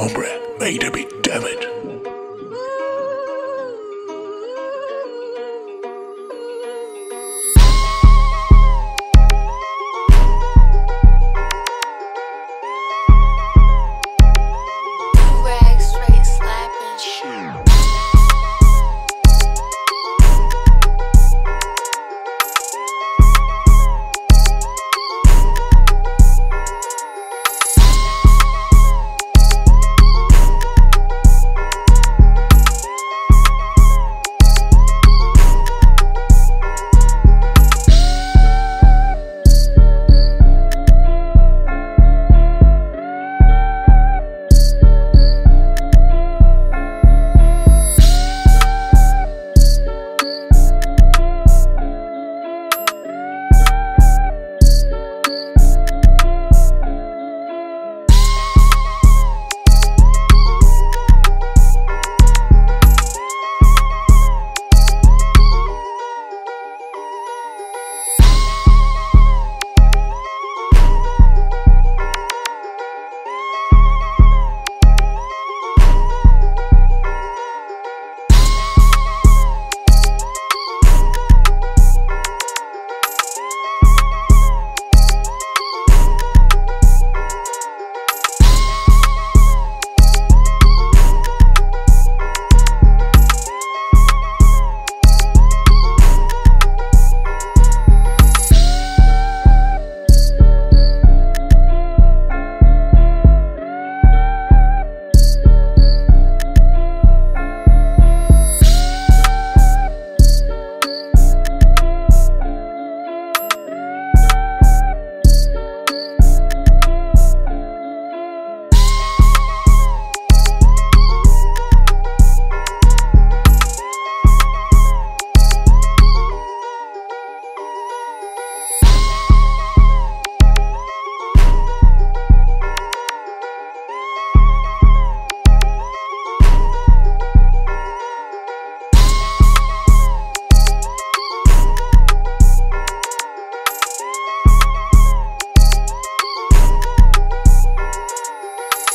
Hombre, made a bit, damn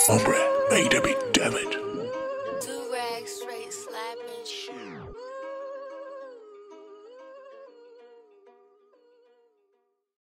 Hombre, made a bit, damn it.